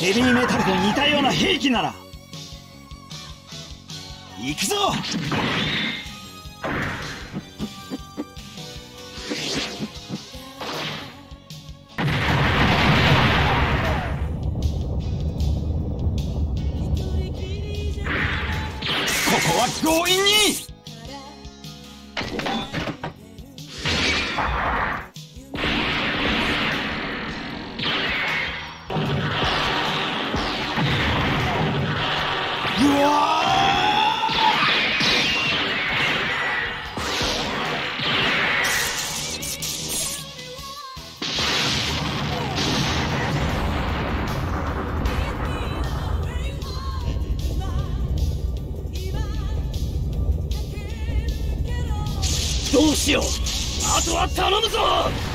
ヘビーメタルと似たような兵器なら行くぞ!こは強引に！よ。あとは頼むぞ。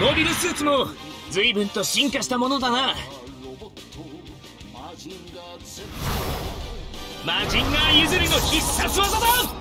モビルスーツも随分と進化したものだな。マジンガー譲りの必殺技だ。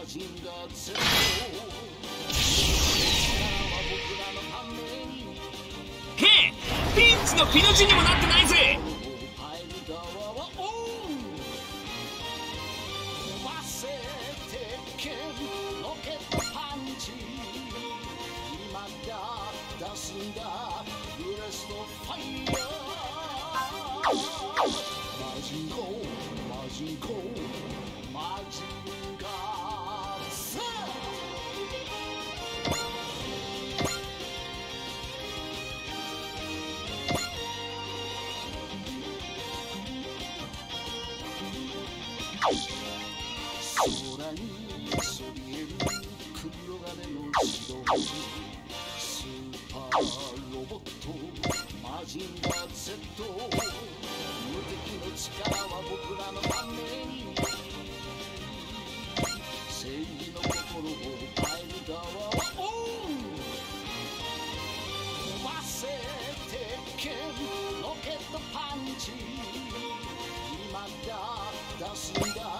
へえピンチのピの字にもなってないぜ。に住みえる黒金の自動車スーパーロボットマジンガー Z 無敵の力は僕らのために正義の心を変える側を飛ばせてけんロケットパンチ今だ出すんだ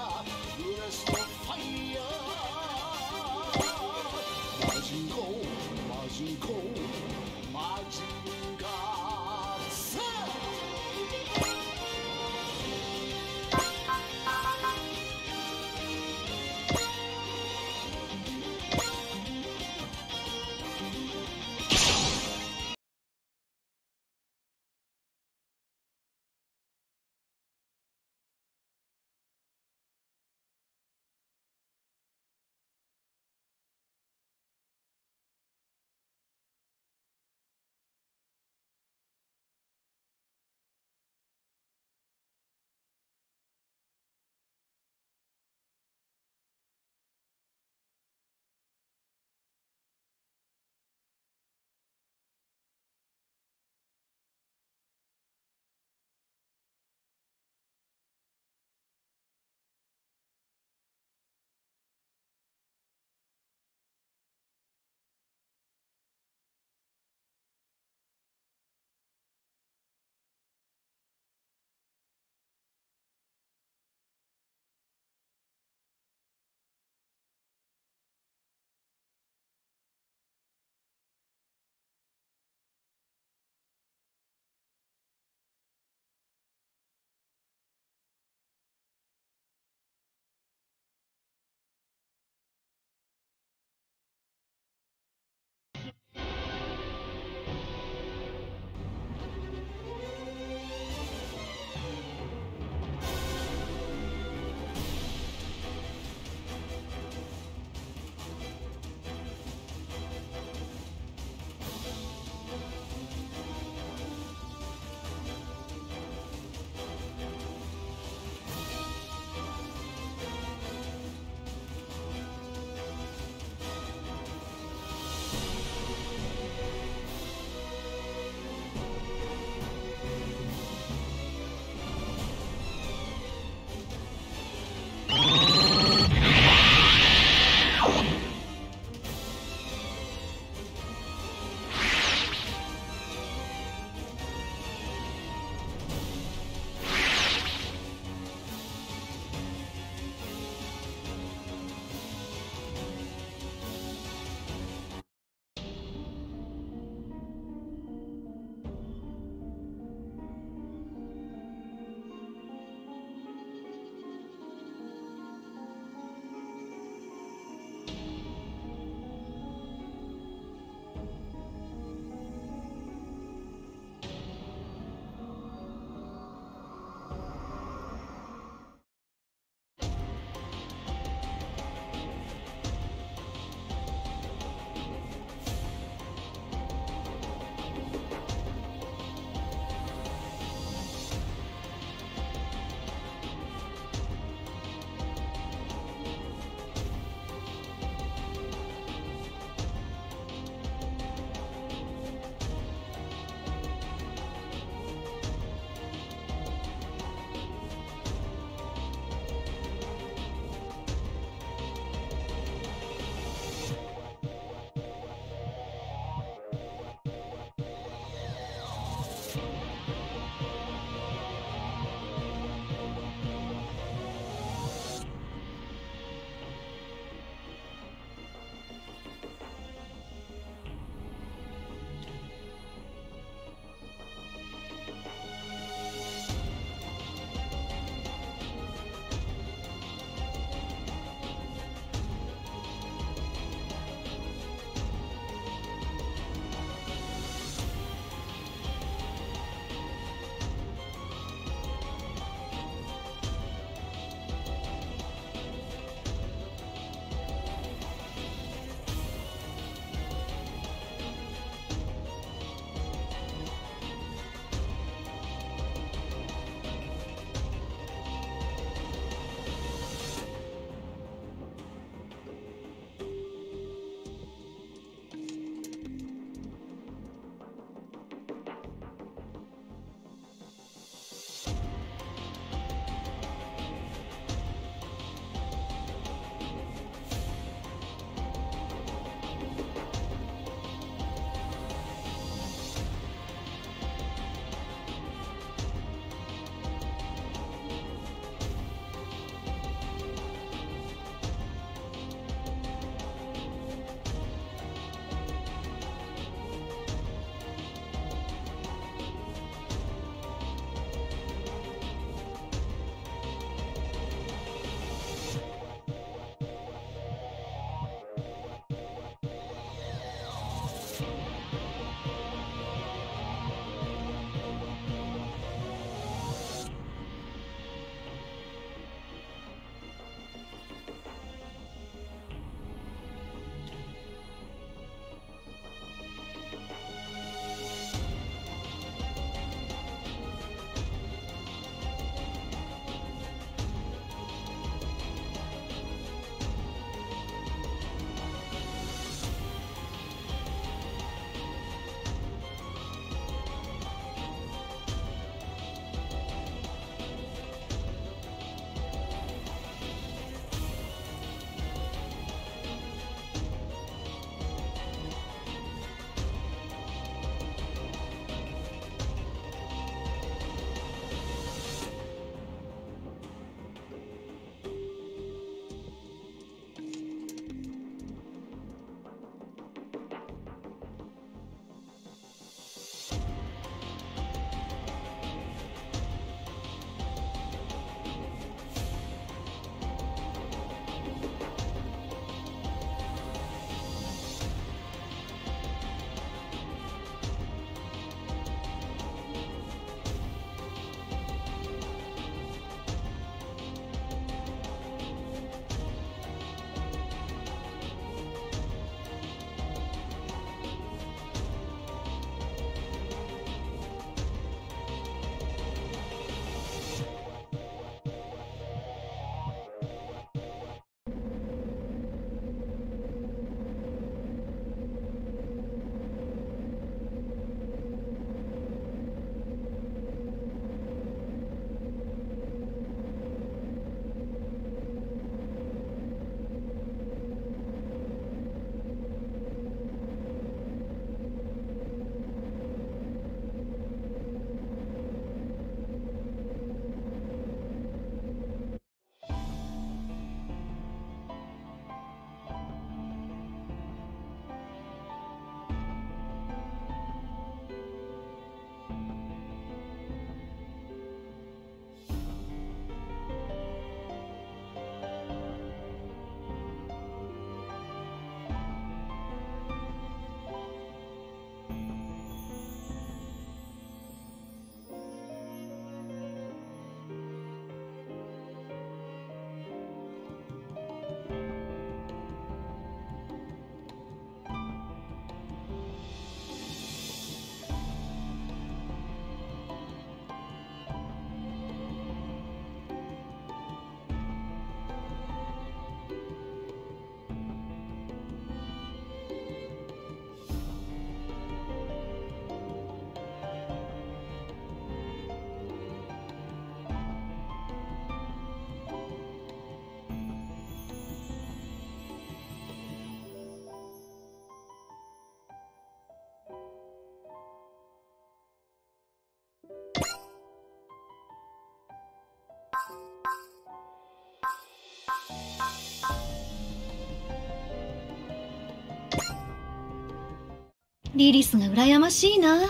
リリスが羨ましいな。ど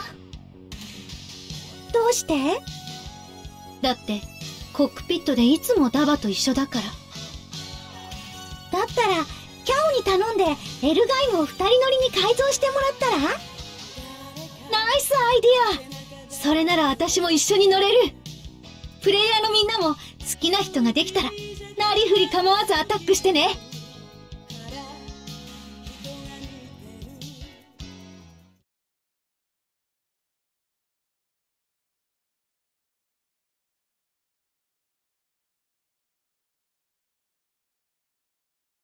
うして？だって、コックピットでいつもダバと一緒だから。だったら、キャオに頼んで、エルガイムを二人乗りに改造してもらったら？ナイスアイディア。それなら私も一緒に乗れる。プレイヤーのみんなも好きな人ができたら、なりふり構わずアタックしてね